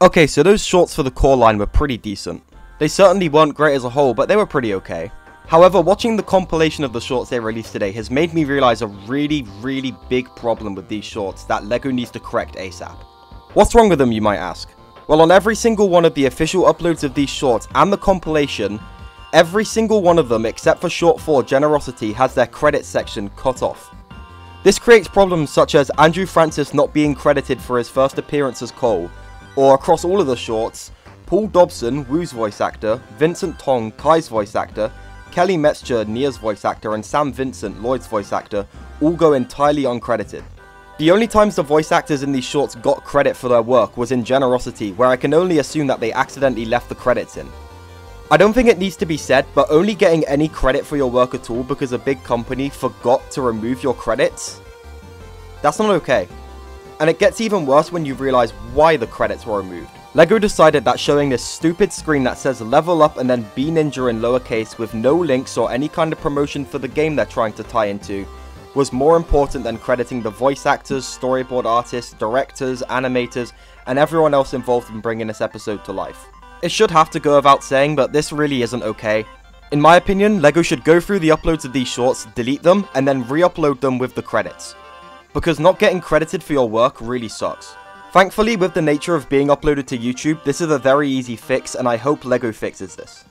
Okay, so those shorts for the core line were pretty decent. They certainly weren't great as a whole, but they were pretty okay. However, watching the compilation of the shorts they released today has made me realize a really, really big problem with these shorts that LEGO needs to correct ASAP. What's wrong with them, you might ask? Well, on every single one of the official uploads of these shorts and the compilation, every single one of them except for short 4 Generosity has their credit section cut off. This creates problems such as Andrew Francis not being credited for his first appearance as Cole, or across all of the shorts, Paul Dobson, Wu's voice actor, Vincent Tong, Kai's voice actor, Kelly Metzger, Nya's voice actor, and Sam Vincent, Lloyd's voice actor, all go entirely uncredited. The only times the voice actors in these shorts got credit for their work was in Generosity, where I can only assume that they accidentally left the credits in. I don't think it needs to be said, but only getting any credit for your work at all because a big company forgot to remove your credits? That's not okay. And it gets even worse when you realise why the credits were removed. LEGO decided that showing this stupid screen that says level up and then be Ninja in lowercase with no links or any kind of promotion for the game they're trying to tie into was more important than crediting the voice actors, storyboard artists, directors, animators, and everyone else involved in bringing this episode to life. It should have to go without saying, but this really isn't okay. In my opinion, LEGO should go through the uploads of these shorts, delete them, and then re-upload them with the credits. Because not getting credited for your work really sucks. Thankfully, with the nature of being uploaded to YouTube, this is a very easy fix and I hope LEGO fixes this.